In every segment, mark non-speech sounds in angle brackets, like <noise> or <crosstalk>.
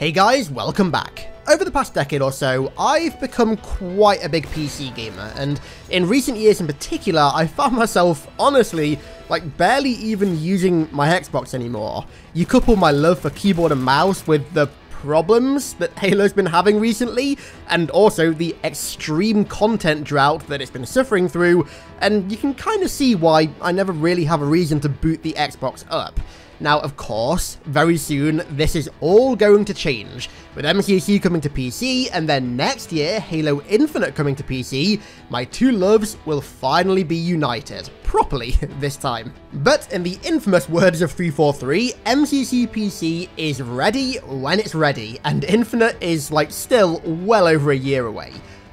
Hey guys, welcome back. Over the past decade or so, I've become quite a big PC gamer, and in recent years in particular, I found myself, honestly, like barely even using my Xbox anymore. You couple my love for keyboard and mouse with the problems that Halo's been having recently, and also the extreme content drought that it's been suffering through, and you can kind of see why I never really have a reason to boot the Xbox up. Now, of course, very soon, this is all going to change. With MCC coming to PC, and then next year, Halo Infinite coming to PC, my two loves will finally be united. Properly, <laughs> this time. But in the infamous words of 343, MCC PC is ready when it's ready, and Infinite is, like, still well over a year away.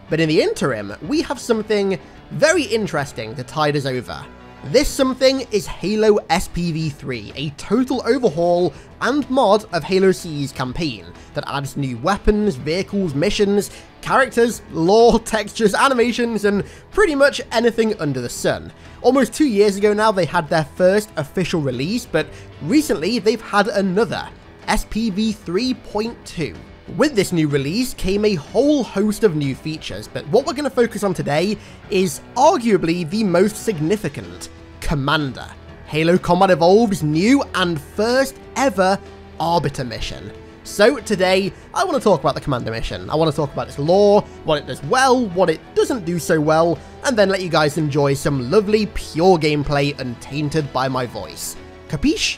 But in the interim, we have something very interesting to tide us over. This something is Halo SPV3, a total overhaul and mod of Halo CE's campaign that adds new weapons, vehicles, missions, characters, lore, <laughs> textures, animations, and pretty much anything under the sun. Almost two years ago now they had their first official release, but recently they've had another, SPV 3.2. With this new release came a whole host of new features, but what we're going to focus on today is arguably the most significant, Commander. Halo Combat Evolved's new and first ever Arbiter mission. So today, I want to talk about the Commander mission. I want to talk about its lore, what it does well, what it doesn't do so well, and then let you guys enjoy some lovely pure gameplay untainted by my voice. Capiche?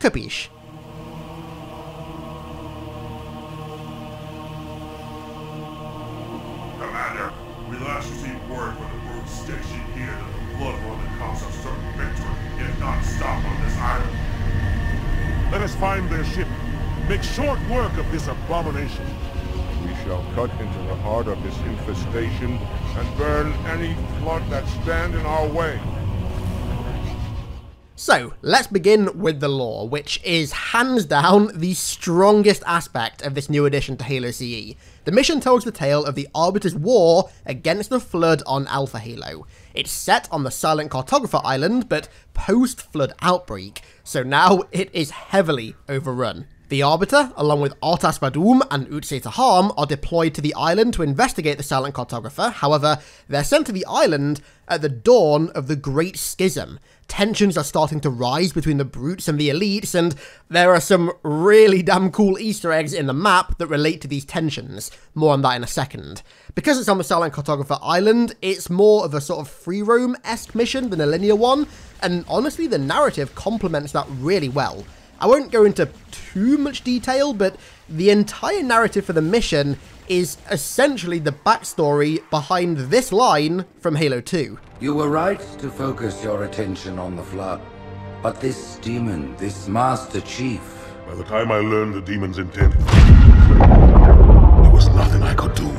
Capiche. Find their ship. Make short work of this abomination. We shall cut into the heart of this infestation and burn any flood that stand in our way. So, let's begin with the lore, which is hands down the strongest aspect of this new addition to Halo CE. The mission tells the tale of the Arbiter's war against the Flood on Alpha Halo. It's set on the Silent Cartographer Island, but post-Flood outbreak, so now it is heavily overrun. The Arbiter, along with Rtas 'Vadum and Usze 'Taham, are deployed to the island to investigate the Silent Cartographer. However, they're sent to the island at the dawn of the Great Schism. Tensions are starting to rise between the brutes and the elites, and there are some really damn cool Easter eggs in the map that relate to these tensions. More on that in a second. Because it's on the Silent Cartographer Island, it's more of a sort of free roam esque mission than a linear one, and honestly, the narrative complements that really well. I won't go into too much detail, but the entire narrative for the mission is essentially the backstory behind this line from Halo 2. You were right to focus your attention on the Flood. But this demon, this Master Chief... By the time I learned the demon's intent, there was nothing I could do.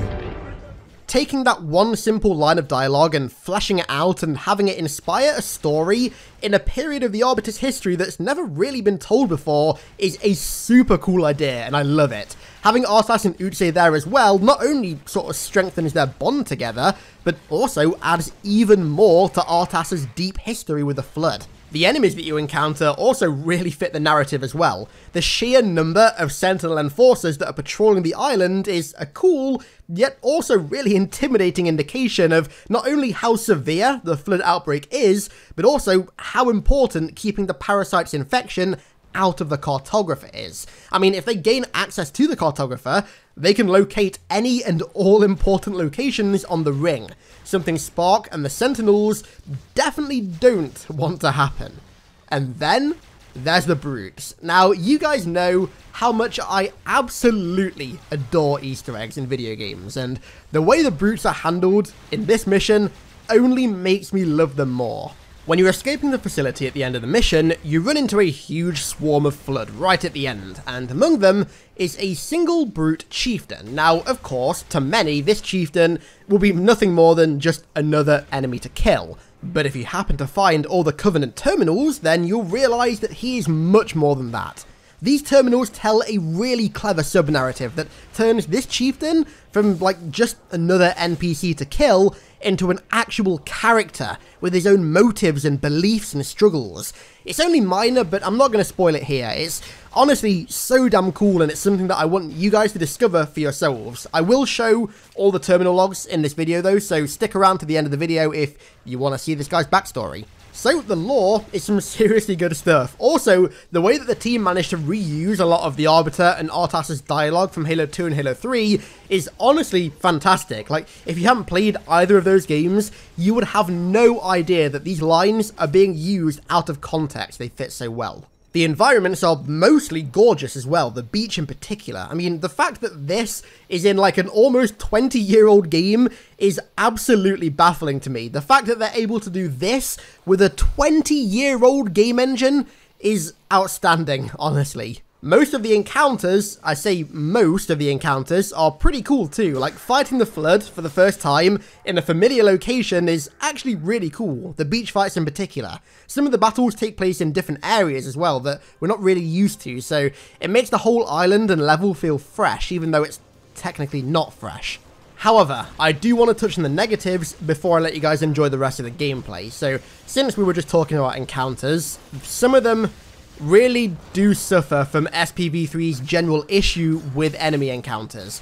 Taking that one simple line of dialogue and fleshing it out and having it inspire a story in a period of the Arbiter's history that's never really been told before is a super cool idea, and I love it. Having Rtas and Usze there as well not only sort of strengthens their bond together, but also adds even more to Rtas's deep history with the Flood. The enemies that you encounter also really fit the narrative as well. The sheer number of Sentinel enforcers that are patrolling the island is a cool, yet also really intimidating indication of not only how severe the Flood outbreak is, but also how important keeping the parasite's infection out of the cartographer is. I mean, if they gain access to the cartographer, they can locate any and all important locations on the ring. Something Spark and the Sentinels definitely don't want to happen. And then there's the Brutes. Now, you guys know how much I absolutely adore Easter eggs in video games, and the way the Brutes are handled in this mission only makes me love them more. When you're escaping the facility at the end of the mission, you run into a huge swarm of Flood right at the end, and among them is a single brute chieftain. Now, of course, to many, this chieftain will be nothing more than just another enemy to kill. But if you happen to find all the Covenant terminals, then you'll realise that he is much more than that. These terminals tell a really clever sub-narrative that turns this chieftain from like just another NPC to kill into an actual character with his own motives and beliefs and struggles. It's only minor, but I'm not going to spoil it here. It's honestly so damn cool, and it's something that I want you guys to discover for yourselves. I will show all the terminal logs in this video though, so stick around to the end of the video if you want to see this guy's backstory. So the lore is some seriously good stuff. Also, the way that the team managed to reuse a lot of the Arbiter and Rtas's dialogue from Halo 2 and Halo 3 is honestly fantastic. Like, if you haven't played either of those games, you would have no idea that these lines are being used out of context. They fit so well. The environments are mostly gorgeous as well, the beach in particular. I mean, the fact that this is in like an almost 20 year old game is absolutely baffling to me. The fact that they're able to do this with a 20 year old game engine is outstanding, <laughs> honestly. Most of the encounters, I say most of the encounters, are pretty cool too. Like fighting the Flood for the first time in a familiar location is actually really cool, the beach fights in particular. Some of the battles take place in different areas as well that we're not really used to, so it makes the whole island and level feel fresh, even though it's technically not fresh. However, I do want to touch on the negatives before I let you guys enjoy the rest of the gameplay. So, since we were just talking about encounters, some of them really do suffer from SPV3's general issue with enemy encounters.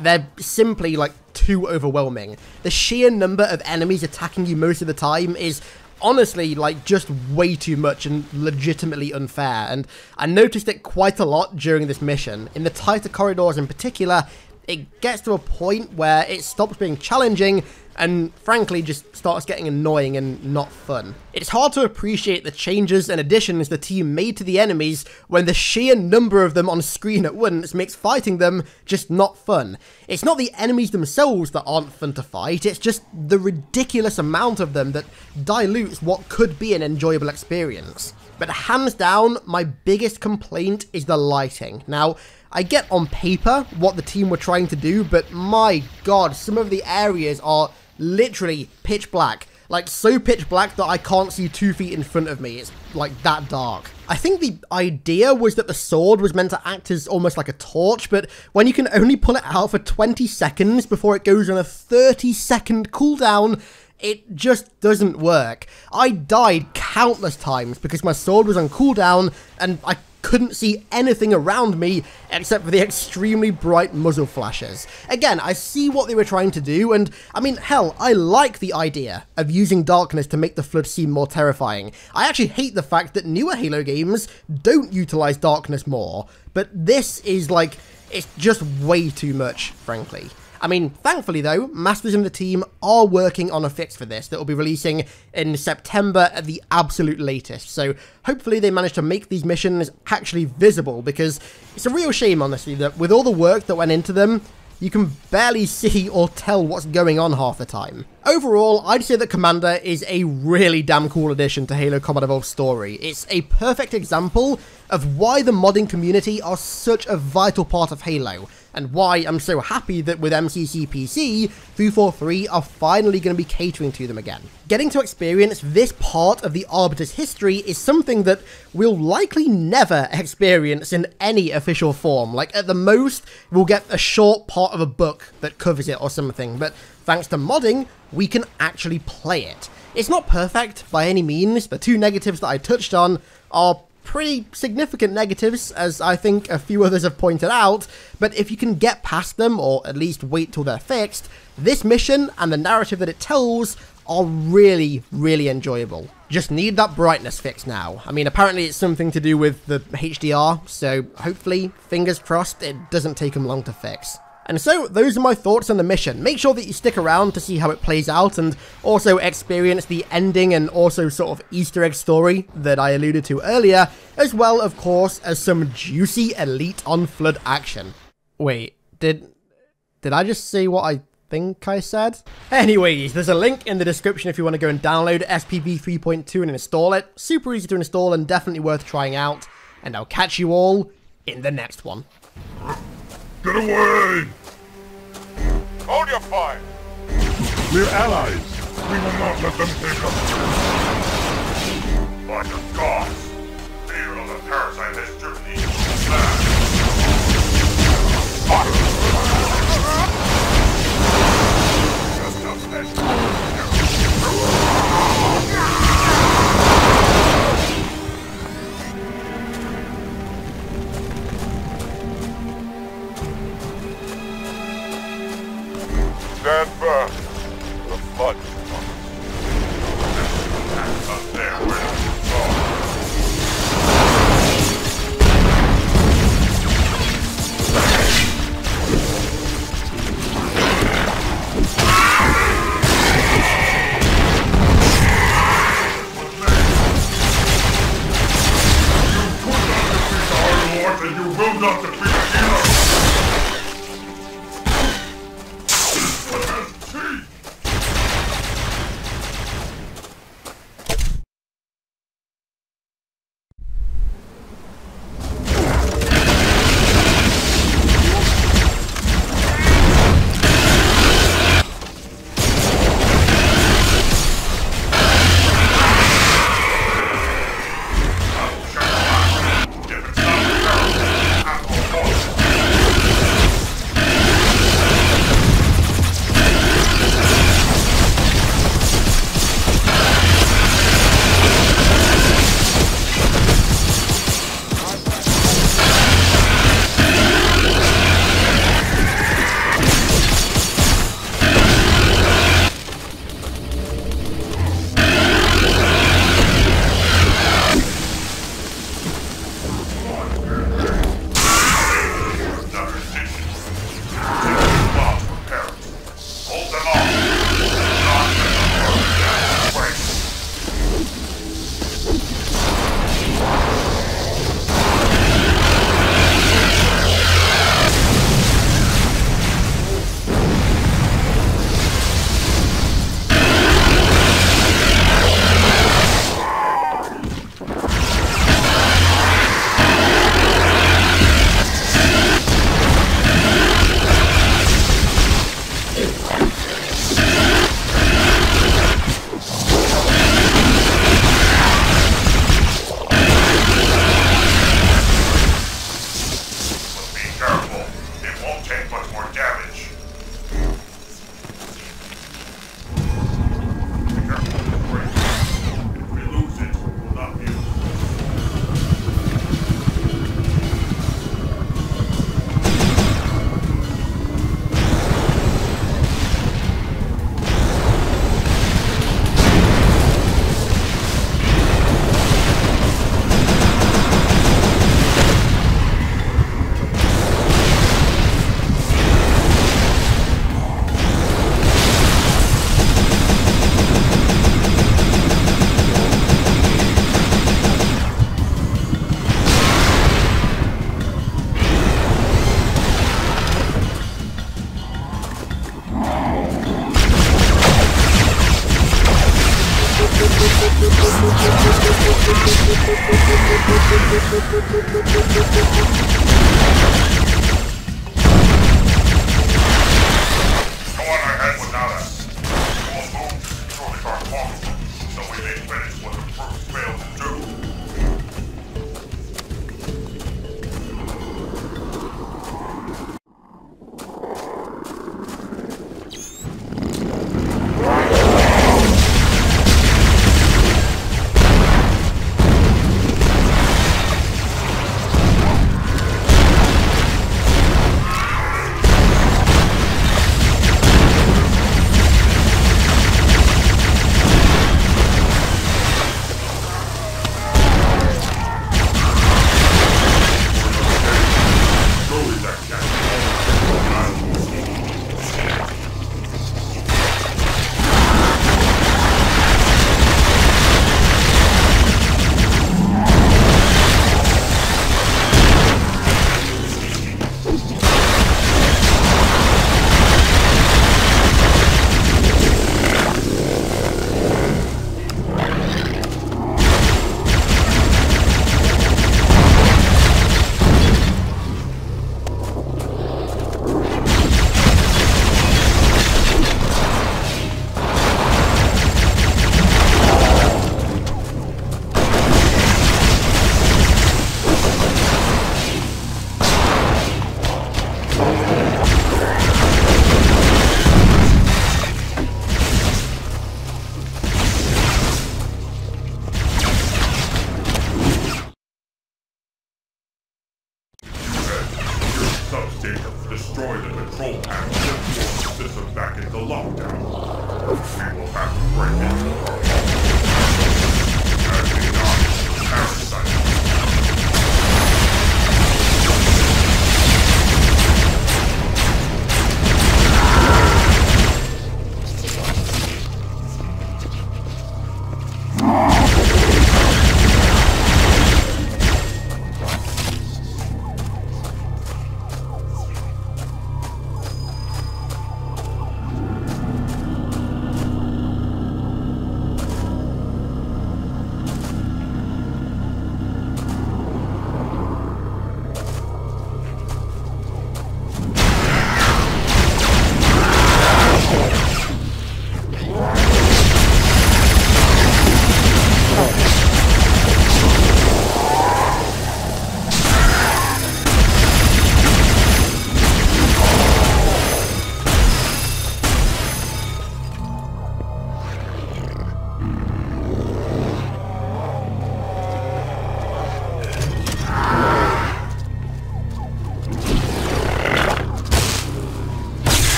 They're simply like too overwhelming. The sheer number of enemies attacking you most of the time is honestly like just way too much and legitimately unfair and I noticed it quite a lot during this mission. In the tighter corridors in particular, it gets to a point where it stops being challenging and frankly just starts getting annoying and not fun. It's hard to appreciate the changes and additions the team made to the enemies when the sheer number of them on screen at once makes fighting them just not fun. It's not the enemies themselves that aren't fun to fight, it's just the ridiculous amount of them that dilutes what could be an enjoyable experience. But hands down, my biggest complaint is the lighting. Now, I get on paper what the team were trying to do, but my god, some of the areas are literally pitch black. Like, so pitch black that I can't see two feet in front of me. It's, like, that dark. I think the idea was that the sword was meant to act as almost like a torch, but when you can only pull it out for 20 seconds before it goes on a 30 second cooldown, it just doesn't work. I died countless times because my sword was on cooldown and I couldn't see anything around me except for the extremely bright muzzle flashes. Again, I see what they were trying to do, and I mean, hell, I like the idea of using darkness to make the Flood seem more terrifying. I actually hate the fact that newer Halo games don't utilize darkness more, but this is like, it's just way too much, frankly. I mean, thankfully though, Masters and the team are working on a fix for this that will be releasing in September at the absolute latest. So hopefully they manage to make these missions actually visible because it's a real shame, honestly, that with all the work that went into them, you can barely see or tell what's going on half the time. Overall, I'd say that Commander is a really damn cool addition to Halo Combat Evolved story. It's a perfect example of why the modding community are such a vital part of Halo, and why I'm so happy that with MCCPC, 343 are finally going to be catering to them again. Getting to experience this part of the Arbiter's history is something that we'll likely never experience in any official form. Like, at the most, we'll get a short part of a book that covers it or something, but thanks to modding, we can actually play it. It's not perfect by any means, the two negatives that I touched on are pretty significant negatives, as I think a few others have pointed out, but if you can get past them, or at least wait till they're fixed, this mission and the narrative that it tells are really, really enjoyable. Just need that brightness fix now. I mean, apparently it's something to do with the HDR, so hopefully, fingers crossed, it doesn't take them long to fix. And so, those are my thoughts on the mission. Make sure that you stick around to see how it plays out and also experience the ending and also sort of Easter egg story that I alluded to earlier, as well, of course, as some juicy Elite on Flood action. Wait, did... did I just say what I think I said? Anyways, there's a link in the description if you want to go and download SPV 3.2 and install it. Super easy to install and definitely worth trying out. And I'll catch you all in the next one. Get away! Hold your fire! We're allies. We will not let them take us. By the gods! Fear of the parasite has driven these mad. Stand firm.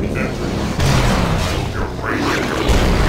Will erase your